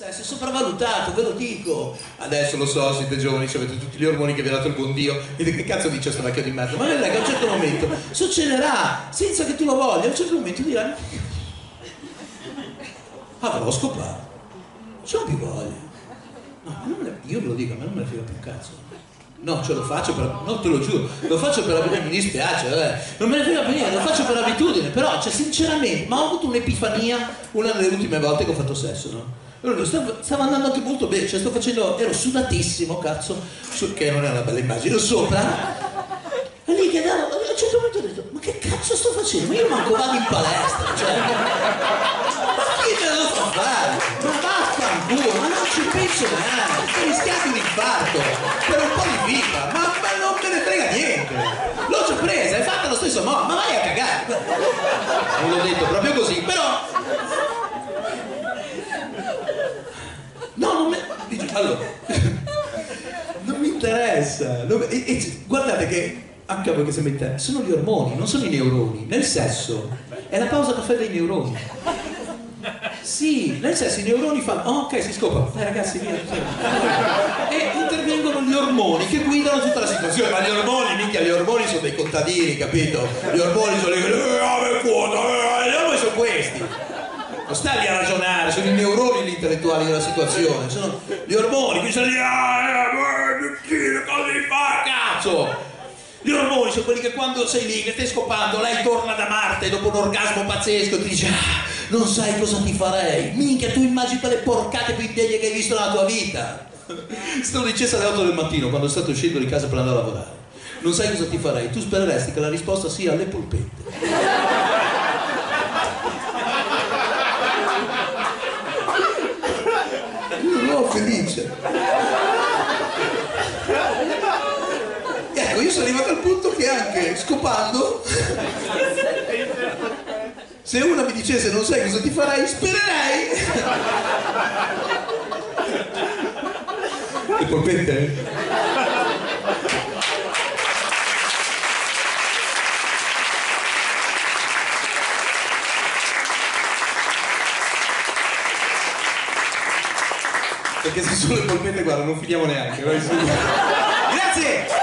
sesso è sopravvalutato, ve lo dico. Adesso lo so, siete giovani, avete tutti gli ormoni che vi ha dato il buon Dio. E che cazzo dice sto vecchio di merda? Ma vedrai che a un certo momento succederà, senza che tu lo voglia, a un certo momento dirai avrò scopato. Non più voglia. No, me, io ve lo dico, a me non me ne frega più un cazzo. No, ce lo faccio per. No, te lo giuro, lo faccio per abitudine, mi dispiace, vabbè. Non me ne frega per niente, lo faccio per abitudine, però, cioè, sinceramente, ma ho avuto un'epifania una delle ultime volte che ho fatto sesso, no? Stavo, andando anche molto bene, cioè sto facendo, ero sudatissimo, cazzo, su, che non è una bella immagine, sopra. E lì che andavo, a un certo momento ho detto, ma che cazzo sto facendo? Io manco vado in palestra, cioè. Ma chi me lo fa fare? Ma vaffanculo, ma non ci penso neanche, sto rischiando un infarto per un po' di vita, ma, ma non me ne frega niente. L'ho già presa, è fatta allo stesso modo, ma vai a cagare. Non l'ho detto proprio così, però No, non mi... Allora, non mi interessa. Non... E, e, guardate che anche a voi che sembra interessa, sono gli ormoni, non sono i neuroni. Nel sesso è la pausa caffè dei neuroni. Sì, nel senso i neuroni fanno, oh, ok, si scopre, dai ragazzi, via. E intervengono gli ormoni che guidano tutta la situazione. Ma gli ormoni, mica, gli ormoni sono dei contadini, capito? Gli ormoni sono dei... Eh, gli ormoni sono questi non sta lì a ragionare, sono i neuroni gli intellettuali della situazione, sono gli ormoni, qui sono lì, cosa devi fare, cazzo? Gli ormoni sono quelli che quando sei lì, che stai scopando, lei torna da Marte dopo un orgasmo pazzesco e ti dice, ah, non sai cosa ti farei, minchia, tu immagini quelle porcate più deglie che hai visto nella tua vita. In cessa alle 8 del mattino, quando stato uscendo di casa per andare a lavorare. Non sai cosa ti farei, tu spereresti che la risposta sia le polpette. Felice. Ecco, io sono arrivato al punto che anche scopando, se una mi dicesse non sai cosa ti farai, spererei. Le polpette? Perché se sono le polpette guarda non finiamo neanche grazie